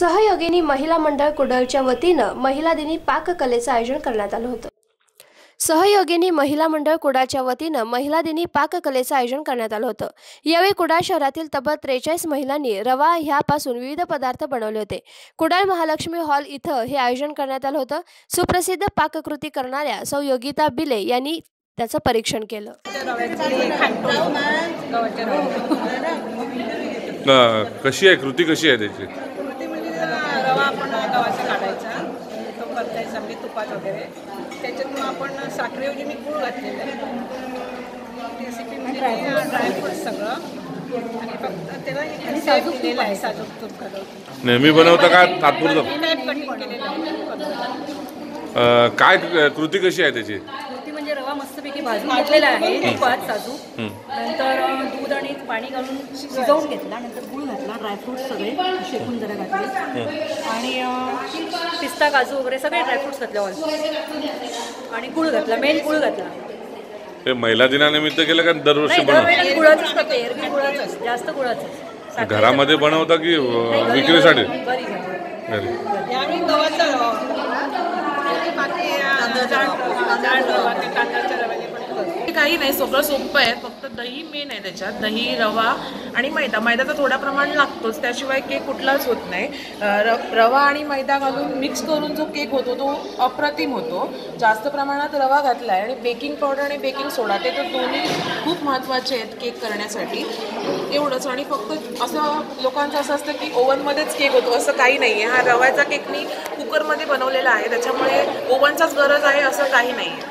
सहयोगिनी महिला मंडळ कुडळच्या वतीनं महिला दिनी पाककलेचं आयोजन करण्यात आलं होतं. सहयोगिनी महिला मंडळ कुडाळच्या वतीनं महिला दिनी पाककलेचं आयोजन करण्यात आलं होतं. यावेळी कुडाळ शहरातील तब्बल त्रेचाळीस महिलांनी रवा ह्यापासून विविध पदार्थ बनवले होते. कुडाळ महालक्ष्मी हॉल इथं हे आयोजन करण्यात आलं होतं. सुप्रसिद्ध पाककृती करणाऱ्या सौ योगिता बिले यांनी त्याचं परीक्षण केलं. कशी आहे कृती कशी आहे त्याची ते म्हणजे जरा रवा गव्हाचा काढायचा तो परतायचा म्हणजे तुपात वगैरे. त्याच्यात मग आपण साखरेऐवजी मी गूळ घातलेला आहे. रेसिपी म्हणजे ड्रायफ्रूट सगळं. आणि फक्त त्याला एक सेव केलेला आहे साजूक तूप घालून नेहमी बनवता का तात्पुरतं? टाईप कटिंग केलेलं आहे? अ, काय कृती कशी आहे त्याची? मस्तपैकी भाजून घेतलेला आहे तुपात साजू. नंतर दूध आणि पाणी घालून शिजवून घेतला. नंतर गुळ घातला ड्रायफ्रूट सगळे शेकून जरा घातले. आणि पिस्ता काजू वगैरे सगळे ड्रायफ्रुट्स घातले ऑल आणि गुळ घातला मेन गुळ घातला. हे महिला दिनानिमित्त केलं का दरवर्षी नाही बनव दरवेळेला गुळाचंच करते. एरवी गुळाचंच जास्त गुळाचंच. साखरेचं घरामध्ये बनवता की नाही, विक्रीसाठी? घरी घरी. घरी यावेळी गव्हाचा काही नाही सगळं सोपं आहे. फक्त दही मेन आहे त्याच्यात. दही रवा आणि मैदा. मैदाचा थोडा प्रमाण लागतोच. त्याशिवाय केक कुठलाच होत नाही. र रवा आणि मैदा घालून मिक्स करून जो केक होतो तो अप्रतिम होतो. जास्त प्रमाणात रवा घातला आहे आणि बेकिंग पावडर आणि बेकिंग सोडा ते तर दोन्ही खूप महत्त्वाचे आहेत केक करण्यासाठी. एवढंच. आणि फक्त असं लोकांचं असं असतं की ओव्हनमध्येच केक होतो. असं काही नाही आहे हा रव्याचा केक मी कुकरमध्ये बनवलेला आहे. त्याच्यामुळे ओव्हनचाच गरज आहे असं काही नाही आहे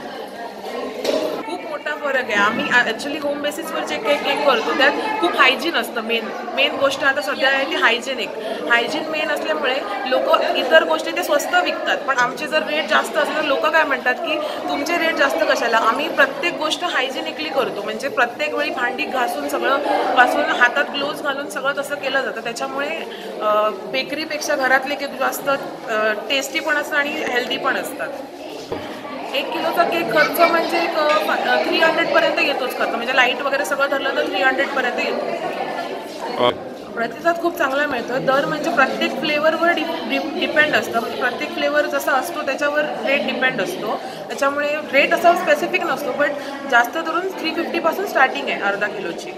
मोठा फरक आहे. आम्ही ॲक्च्युली होम बेसिसवर जे काही केक करतो त्यात खूप हायजीन असतं मेन मेन गोष्ट आता सध्या आहे ती हायजेनिक हायजीन मेन असल्यामुळे लोक इतर गोष्टी ते स्वस्त विकतात. पण आमचे जर रेट जास्त असले तर लोक काय म्हणतात की तुमचे रेट जास्त कशाला? आम्ही प्रत्येक गोष्ट हायजेनिकली करतो. म्हणजे प्रत्येक वेळी भांडी घासून सगळं पासून हातात ग्लोव्ज घालून सगळं तसं केलं जातं. त्याच्यामुळे बेकरीपेक्षा घरातले केक जास्त टेस्टी पण असतं आणि हेल्दी पण असतात. एक किलोचा केक खर्च म्हणजे एक थ्री हंड्रेडपर्यंत येतोच खर्च. म्हणजे लाइट वगैरे सगळं धरलं तर थ्री हंड्रेडपर्यंत येतो. प्रतिसाद खूप चांगला मिळतो. दर म्हणजे प्रत्येक फ्लेवरवर डि डि डिपेंड असतं. म्हणजे प्रत्येक फ्लेवर जसा असतो त्याच्यावर रेट डिपेंड असतो. त्याच्यामुळे रेट असा स्पेसिफिक नसतो बट जास्त करून थ्री फिफ्टीपासून स्टार्टिंग आहे अर्धा किलोची.